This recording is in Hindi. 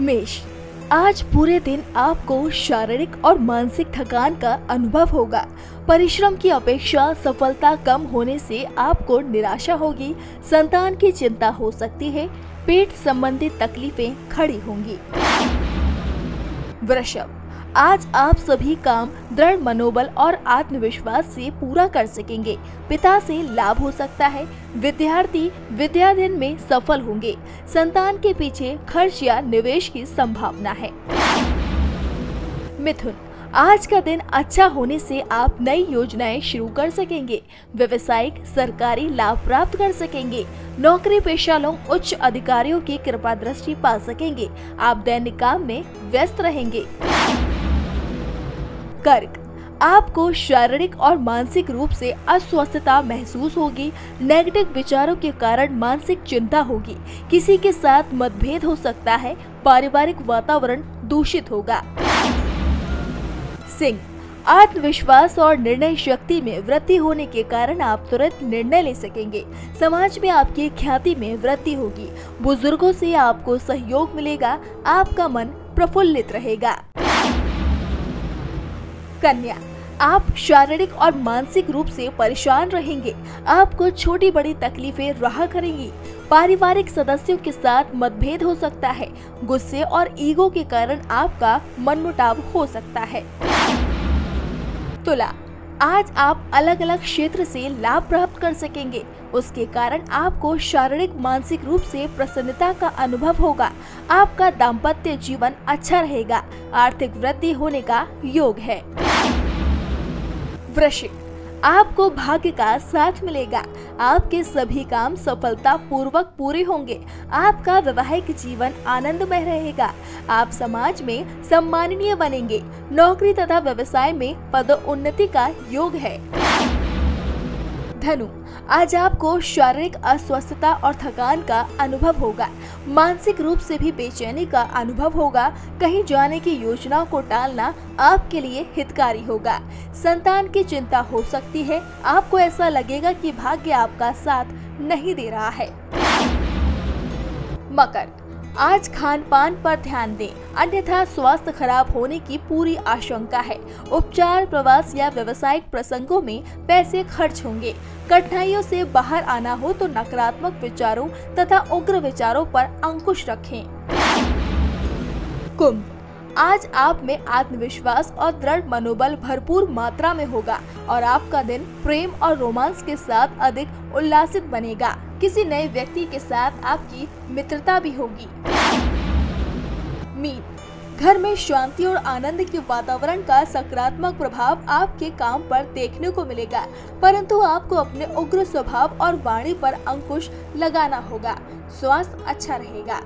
मेष, आज पूरे दिन आपको शारीरिक और मानसिक थकान का अनुभव होगा। परिश्रम की अपेक्षा सफलता कम होने से आपको निराशा होगी, संतान की चिंता हो सकती है, पेट संबंधित तकलीफें खड़ी होंगी। वृषभ आज आप सभी काम दृढ़, मनोबल और आत्मविश्वास से पूरा कर सकेंगे। पिता से लाभ हो सकता है। विद्यार्थी विद्याधीन में सफल होंगे। संतान के पीछे खर्च या निवेश की संभावना है। मिथुन, आज का दिन अच्छा होने से आप नई योजनाएँ शुरू कर सकेंगे। व्यवसायिक, सरकारी लाभ प्राप्त कर सकेंगे। नौकरी पेशा लोग उच्च अधिकारियों की कृपा दृष्टि पा सकेंगे। आप दैनिक काम में व्यस्त रहेंगे। कर्क। आपको शारीरिक और मानसिक रूप से अस्वस्थता महसूस होगी नेगेटिव विचारों के कारण मानसिक चिंता होगी, किसी के साथ मतभेद हो सकता है, पारिवारिक वातावरण दूषित होगा। सिंह, आत्मविश्वास और निर्णय शक्ति में वृद्धि होने के कारण आप तुरंत निर्णय ले सकेंगे। समाज में आपकी ख्याति में वृद्धि होगी। बुज़ुर्गों से आपको सहयोग मिलेगा, आपका मन प्रफुल्लित रहेगा। कन्या, आप शारीरिक और मानसिक रूप से परेशान रहेंगे। आपको छोटी बड़ी तकलीफें रहा करेंगी। पारिवारिक सदस्यों के साथ मतभेद हो सकता है। गुस्से और ईगो के कारण आपका मनमुटाव हो सकता है। तुला आज आप अलग अलग क्षेत्र से लाभ प्राप्त कर सकेंगे। उसके कारण आपको शारीरिक, मानसिक रूप से प्रसन्नता का अनुभव होगा। आपका दाम्पत्य जीवन अच्छा रहेगा। आर्थिक वृद्धि होने का योग है। वृश्चिक आपको भाग्य का साथ मिलेगा। आपके सभी काम सफलता पूर्वक पूरे होंगे। आपका वैवाहिक जीवन आनंदमय रहेगा। आप समाज में सम्माननीय बनेंगे। नौकरी तथा व्यवसाय में पदोन्नति का योग है। धनु आज आपको शारीरिक अस्वस्थता और थकान का अनुभव होगा। मानसिक रूप से भी बेचैनी का अनुभव होगा। कहीं जाने की योजनाओं को टालना आपके लिए हितकारी होगा। संतान की चिंता हो सकती है। आपको ऐसा लगेगा कि भाग्य आपका साथ नहीं दे रहा है। मकर आज खान पान पर ध्यान दें। अन्यथा स्वास्थ्य खराब होने की पूरी आशंका है। उपचार, प्रवास या व्यवसायिक प्रसंगों में पैसे खर्च होंगे। कठिनाइयों से बाहर आना हो तो नकारात्मक विचारों तथा उग्र विचारों पर अंकुश रखें। कुंभ आज आप में आत्मविश्वास और दृढ़ मनोबल भरपूर मात्रा में होगा और आपका दिन प्रेम और रोमांस के साथ अधिक उल्लासित बनेगा। किसी नए व्यक्ति के साथ आपकी मित्रता भी होगी। मीन घर में शांति और आनंद के वातावरण का सकारात्मक प्रभाव आपके काम पर देखने को मिलेगा, परंतु आपको अपने उग्र स्वभाव और वाणी पर अंकुश लगाना होगा। स्वास्थ्य अच्छा रहेगा।